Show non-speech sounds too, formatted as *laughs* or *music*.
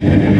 you *laughs*